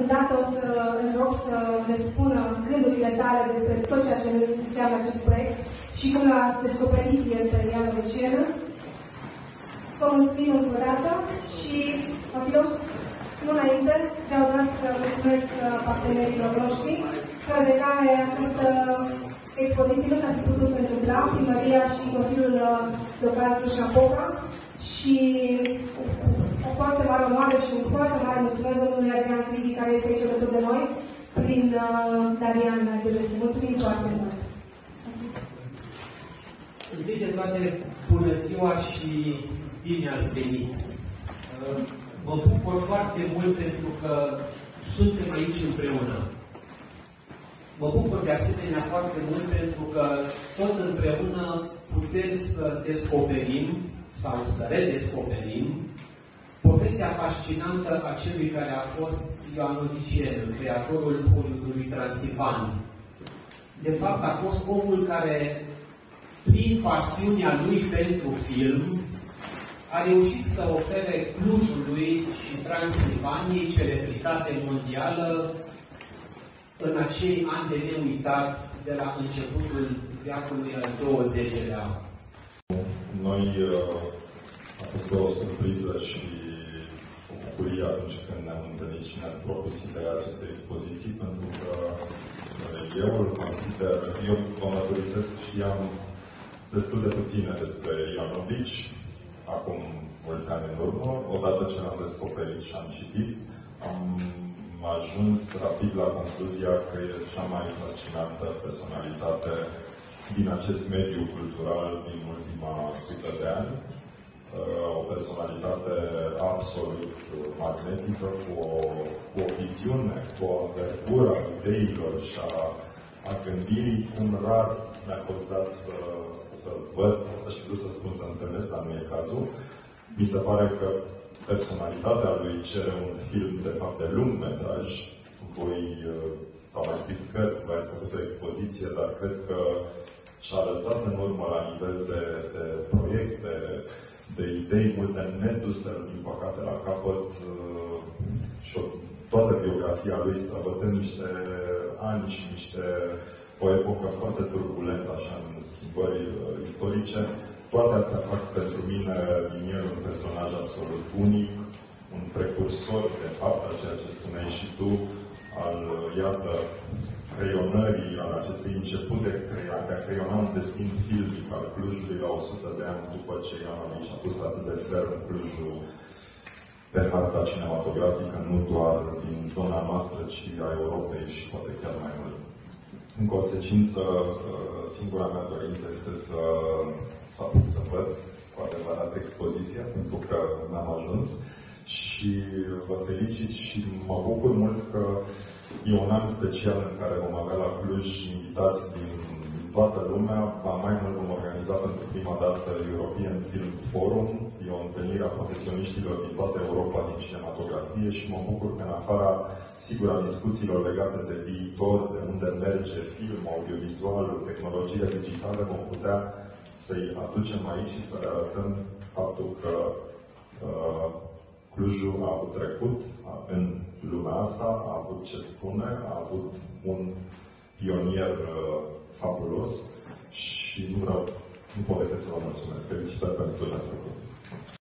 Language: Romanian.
Îndată o să îl rog să ne spună gândurile sale despre tot ceea ce înseamnă acest proiect și cum l-a descoperit el pe Iana Luciană. Vă mulțumim încă o dată și, Fabio, nu înainte, vreau doar să mulțumesc partenerilor noștri, fără de care această expoziție nu s-ar fi putut întâmpla, primăria și Consiliul Local Cluj-Napoca și o foarte mare onoare și un foarte mare mulțumesc domnului Adrian Crivi, care este aici alături de noi, prin uh, Darian Gădese. Mulțumim foarte mult! Întâi de toate, bună ziua și bine ați venit! Uh, mă bucur foarte mult pentru că suntem aici împreună. Mă bucur de asemenea foarte mult pentru că tot împreună putem să descoperim sau să redescoperim povestea fascinantă a celui care a fost Ioan Oficien, creatorul Hollywoodului Transilvan. De fapt, a fost omul care, prin pasiunea lui pentru film, a reușit să ofere Clujului și Transilvaniei celebritate mondială în acei ani de neuitat de la începutul veacului al XX-lea. Noi uh, a fost o surpriză și o bucurie atunci când ne-am întâlnit și ne-ați propus ideea acestei expoziții, pentru că eu îl consider, eu vă mărturisesc, știam destul de puține despre Ioanovici, acum mulți ani în urmă, odată ce l-am descoperit și am citit, am ajuns rapid la concluzia că e cea mai fascinantă personalitate din acest mediu cultural din ultima sută de ani. Uh, o personalitate absolut magnetică, cu o, cu o viziune, cu o învergură a ideilor și a, a gândirii, cum rar mi-a fost dat să, să văd, aș fi să spun să întâlnesc, dar nu e cazul. Mi se pare că personalitatea lui cere un film, de fapt, de lung metraj. Voi, uh, sau mai scris cărți, voi ați făcut o expoziție, dar cred că și-a lăsat în urmă la nivel de, de proiecte, de idei multe neduse, din păcate, la capăt uh, și o, toată biografia lui străbătând niște ani și niște o epocă foarte turbulentă, așa, în schimbări uh, istorice. Toate astea fac pentru mine din el un personaj absolut unic, un precursor, de fapt, a ceea ce spuneai și tu, al, uh, iată, creionării, al acestui început de, crea, de a creiona un destin filmic al Clujului la 100 de ani după ce Ioanovici a pus atât de ferm Clujul pe harta cinematografică, nu doar din zona noastră, ci a Europei și poate chiar mai mult. În consecință, uh, singura mea dorință este să, să apuc să văd cu adevărat expoziția, pentru că n-am ajuns și vă felicit și mă bucur mult că E un an special în care vom avea la Cluj invitați din toată lumea. Ba mai mult vom organiza pentru prima dată European Film Forum. E o întâlnire a profesioniștilor din toată Europa din cinematografie și mă bucur că în afara, sigur, a discuțiilor legate de viitor, de unde merge film, audiovizual, tehnologie digitală, vom putea să-i aducem aici și să le arătăm faptul că uh, Clujul a avut trecut în lumea asta, a avut ce spune, a avut un pionier uh, fabulos și nu vreau, nu pot decât să vă mulțumesc. Felicitări pentru tot ce ați făcut.